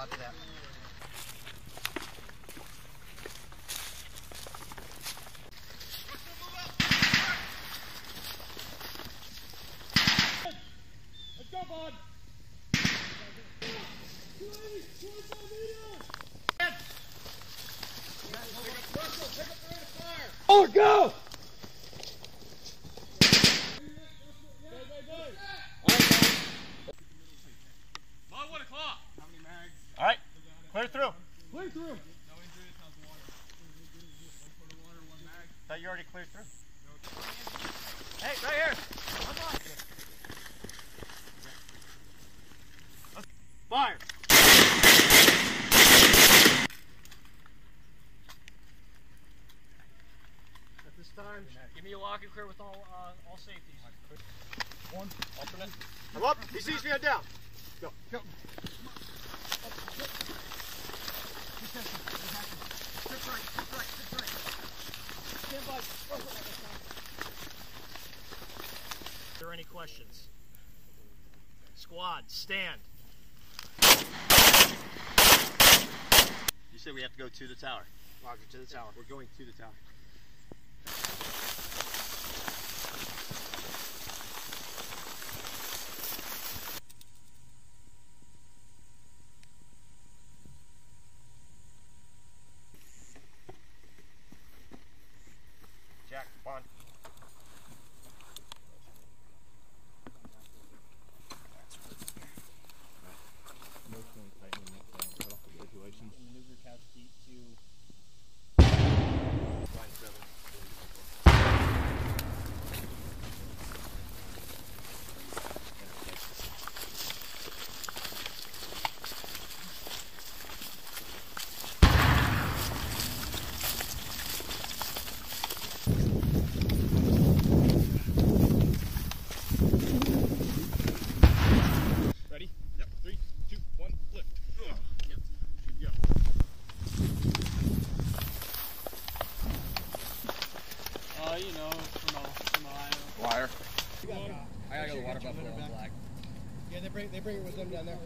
onto that. Oh, go! You already cleared through. Hey, right here. Fire. At this time, give me a lock and clear with all uh, all safeties. One alternate. I'm up. He sees me. I'm down. Go. Go. Are there any questions? Squad, stand. You said we have to go to the tower. Roger, to the tower. We're going to the tower. Seat to you know, from, from Ohio. Wire. I gotta go to water buffalo black. Yeah, they bring they bring it with them down there.